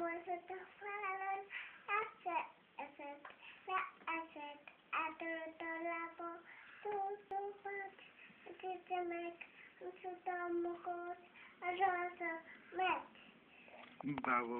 famoso to falon, asset, asset, la asset, adoro labo, tu tu so titimek, tu domukos, rosa, met. Brawo.